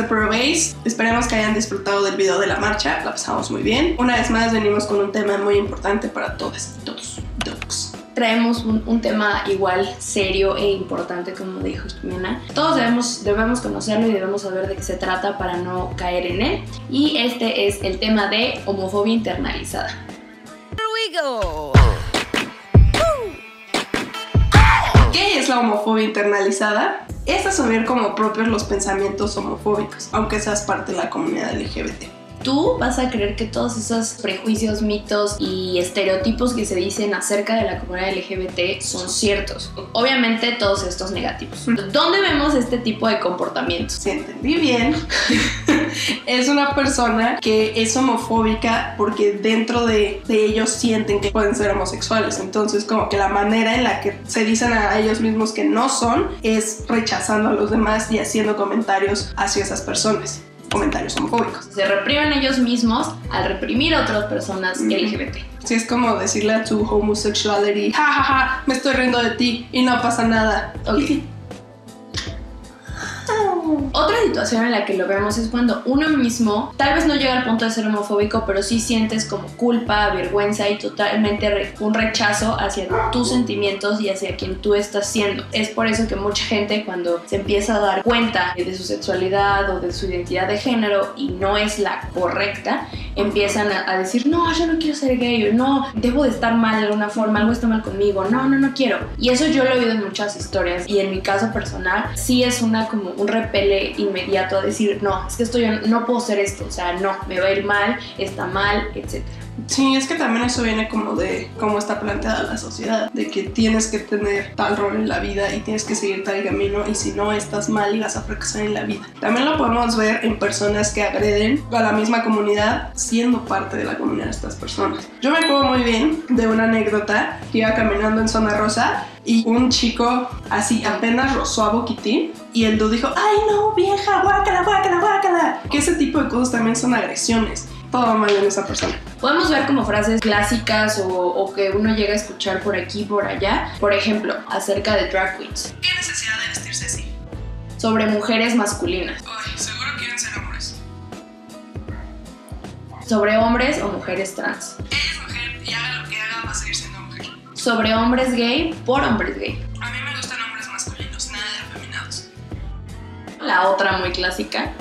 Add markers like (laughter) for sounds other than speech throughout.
de Pro Base. Esperemos que hayan disfrutado del video de la marcha. La pasamos muy bien. Una vez más venimos con un tema muy importante para todos y todos. todos. traemos un, un tema igual serio e importante, como dijo Jimena. Todos debemos, debemos conocerlo y debemos saber de qué se trata para no caer en él. Y este es el tema de homofobia internalizada. ¿Qué es la homofobia internalizada? Es asumir como propios los pensamientos homofóbicos, aunque seas parte de la comunidad LGBT. Tú vas a creer que todos esos prejuicios, mitos y estereotipos que se dicen acerca de la comunidad LGBT son ciertos. Obviamente todos estos negativos. ¿Dónde vemos este tipo de comportamientos? Si entendí bien, (laughs) (laughs) es una persona que es homofóbica porque dentro de, de ellos sienten que pueden ser homosexuales. Entonces, como que la manera en la que se dicen a ellos mismos que no son es rechazando a los demás y haciendo comentarios hacia esas personas. Comentarios homofóbicos. Se reprimen ellos mismos al reprimir a otras personas Ujú. LGBT. Sí, es como decirle a tu homosexuality, ja, ja, ja, me estoy riendo de ti y no pasa nada. Ok. (laughs) Otra situación en la que lo vemos es cuando uno mismo tal vez no llega al punto de ser homofóbico, pero sí sientes como culpa, vergüenza y totalmente un rechazo hacia tus sentimientos y hacia quien tú estás siendo. Es por eso que mucha gente cuando se empieza a dar cuenta de su sexualidad o de su identidad de género y no es la correcta, empiezan a, decir, no, yo no quiero ser gay, o no, debo de estar mal de alguna forma, algo está mal conmigo, no, no, no quiero. Y eso yo lo he oído en muchas historias y en mi caso personal sí es una como un inmediato a decir, no, es que esto yo no puedo ser esto, o sea, no, me va a ir mal, está mal, etc. Sí, es que también eso viene como de cómo está planteada la sociedad, de que tienes que tener tal rol en la vida y tienes que seguir tal camino y si no estás mal y vas a fracasar en la vida. También lo podemos ver en personas que agreden a la misma comunidad siendo parte de la comunidad de estas personas. Yo me acuerdo muy bien de una anécdota que iba caminando en zona rosa y un chico así apenas rozó a Boquitín y el dude dijo, ay no, vieja, guácala, guácala, guácala. Que ese tipo de cosas también son agresiones. Todo mal en esa persona. Podemos ver como frases clásicas o, o que uno llega a escuchar por aquí por allá, por ejemplo, acerca de drag queens, ¿Qué necesidad de vestirse así? sobre mujeres masculinas, Ay, seguro quieren ser hombres. sobre hombres o mujeres trans, Ella es mujer y haga lo que haga va a seguir siendo mujer. sobre hombres gay por hombres gay. A mí me gustan hombres masculinos, nada de afeminados. La otra muy clásica,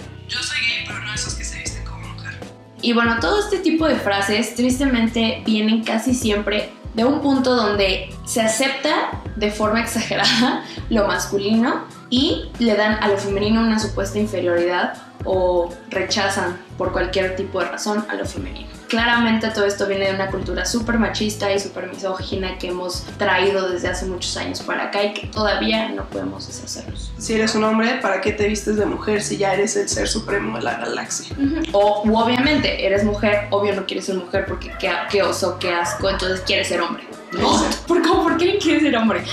Y bueno, todo este tipo de frases tristemente vienen casi siempre de un punto donde se acepta de forma exagerada (laughs) lo masculino y le dan a lo femenino una supuesta inferioridad o rechazan por cualquier tipo de razón a lo femenino. Claramente todo esto viene de una cultura súper machista y súper misógina que hemos traído desde hace muchos años para acá y que todavía no podemos deshacernos. Si eres un hombre, ¿para qué te vistes de mujer si ya eres el ser supremo de la galaxia? O u obviamente eres mujer, obvio no quieres ser mujer porque qué, qué oso, qué asco, entonces quieres ser hombre. No, ¿por qué, ¿por qué quieres ser hombre?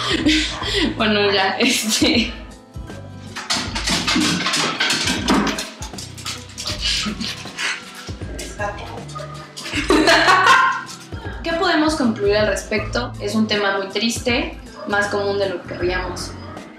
(laughs) bueno, ya, este... concluir al respecto? Es un tema muy triste, más común de lo que querríamos.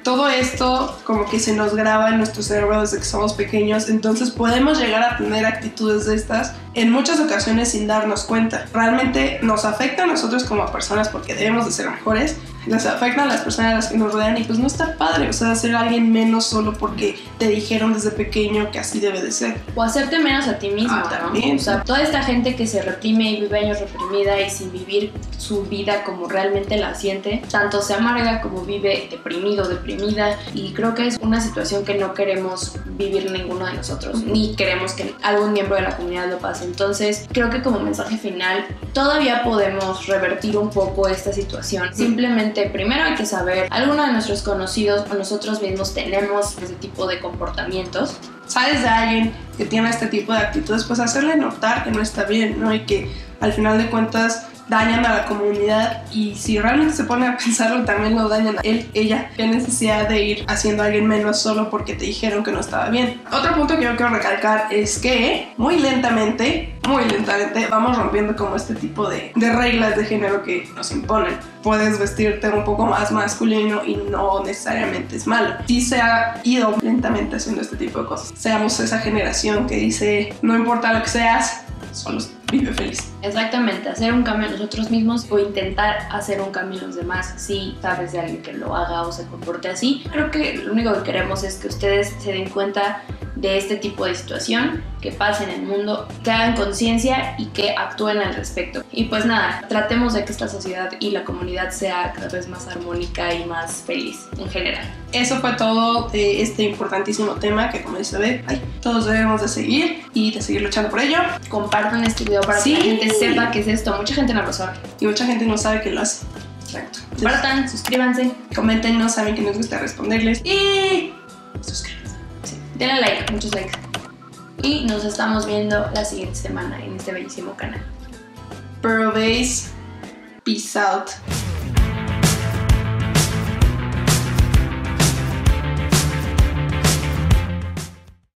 Todo esto como que se nos graba en nuestro cerebro desde que somos pequeños, entonces podemos llegar a tener actitudes de estas en muchas ocasiones sin darnos cuenta. Realmente nos afecta a nosotros como personas porque debemos de ser mejores, les afecta a las personas a las que nos rodean y pues no está padre, o sea, ser alguien menos solo porque te dijeron desde pequeño que así debe de ser. O hacerte menos a ti mismo, Ah, ¿no? también. O sea, toda esta gente que se reprime y vive años reprimida y sin vivir su vida como realmente la siente, tanto se amarga como vive deprimido, deprimida, y creo que es una situación que no queremos vivir ninguno de nosotros, ni queremos que algún miembro de la comunidad lo pase. Entonces, creo que como mensaje final, todavía podemos revertir un poco esta situación. Simplemente, primero hay que saber, alguno de nuestros conocidos o nosotros mismos tenemos ese tipo de comportamientos sabes de alguien que tiene este tipo de actitudes, pues hacerle notar que no está bien, ¿no? Y que al final de cuentas dañan a la comunidad y si realmente se pone a pensarlo también lo dañan a él, ella. Qué necesidad de ir haciendo a alguien menos solo porque te dijeron que no estaba bien. Otro punto que yo quiero recalcar es que muy lentamente, muy lentamente vamos rompiendo como este tipo de, de reglas de género que nos imponen. Puedes vestirte un poco más masculino y no necesariamente es malo. Sí se ha ido lentamente haciendo este tipo de cosas. Seamos esa generación que dice, no importa lo que seas, solo vive feliz. Exactamente, hacer un cambio en nosotros mismos o intentar hacer un cambio en los demás si sabes de alguien que lo haga o se comporte así. Creo que lo único que queremos es que ustedes se den cuenta de este tipo de situación, que pase en el mundo, que hagan conciencia y que actúen al respecto. Y pues nada, tratemos de que esta sociedad y la comunidad sea cada vez más armónica y más feliz en general. Eso fue todo de este importantísimo tema que como dice ve, todos debemos de seguir y de seguir luchando por ello. Compartan este video para que la gente sepa qué es esto. Mucha gente no lo sabe. Y mucha gente no sabe que lo hace. Exacto. Compartan, suscríbanse. Coméntenos, saben que nos gusta responderles. Y suscríbanse. Denle like, muchos likes. Y nos estamos viendo la siguiente semana en este bellísimo canal. Pero veis, peace out.